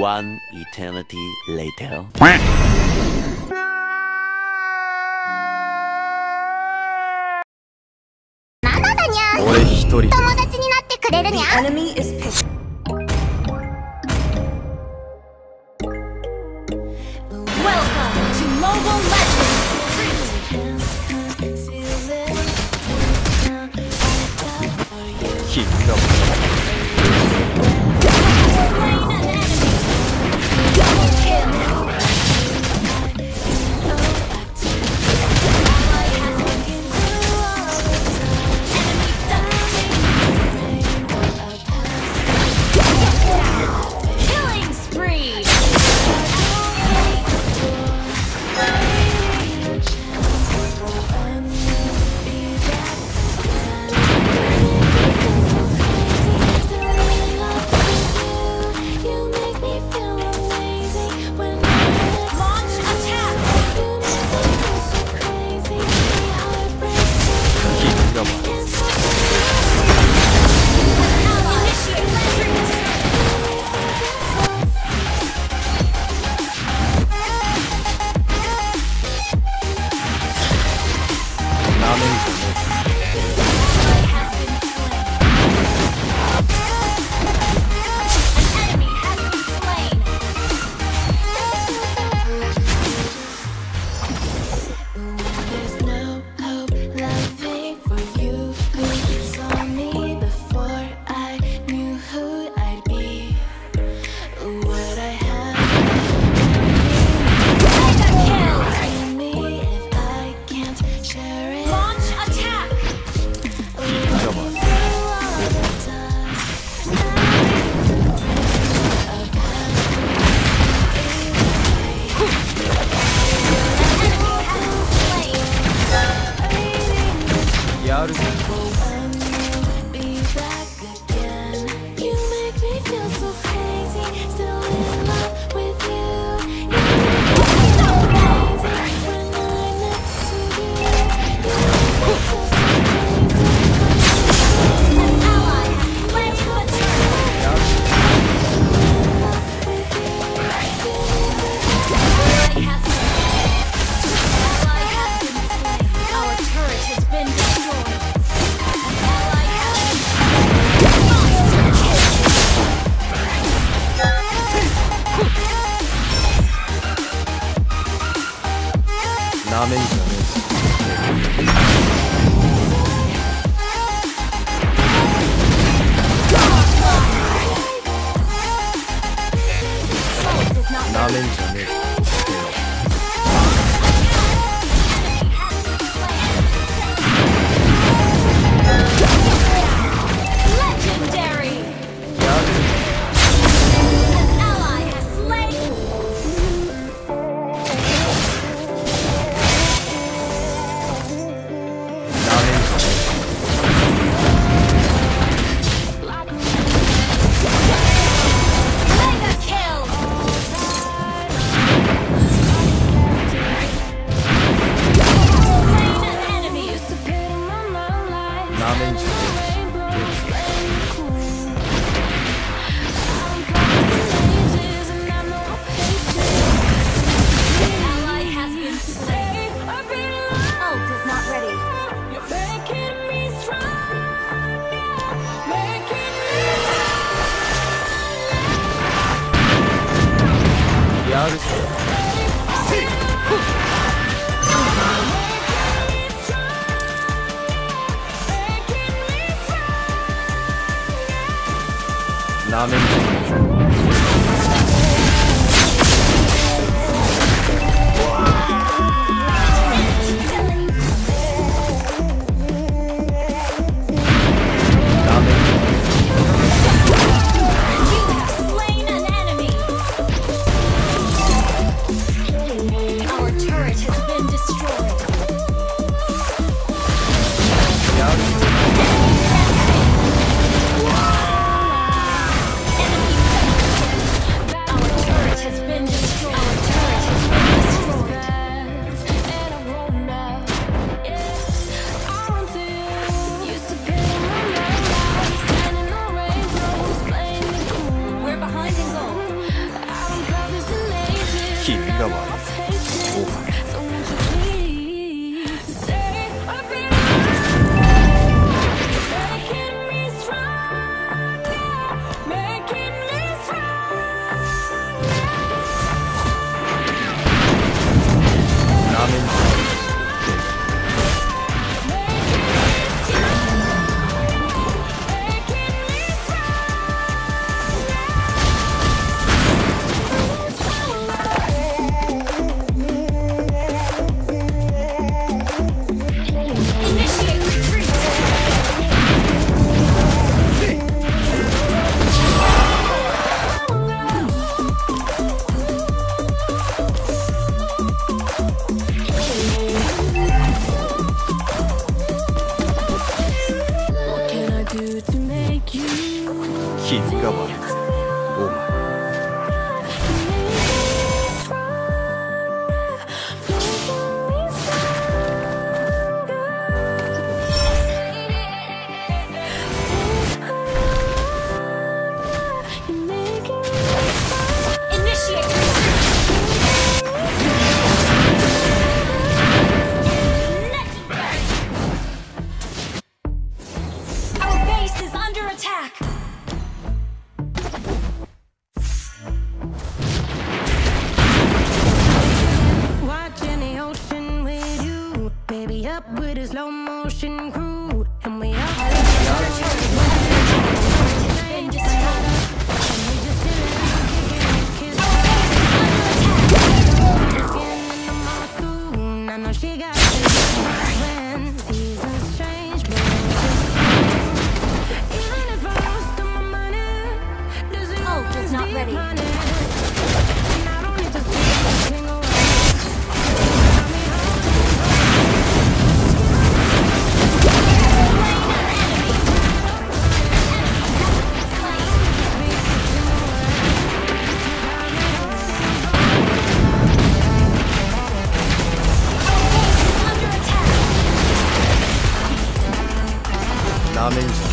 One eternity later. 俺一人友達になってくれるにゃなめんじゃねえなめんじゃねえ。Amin. amazing.